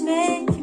me.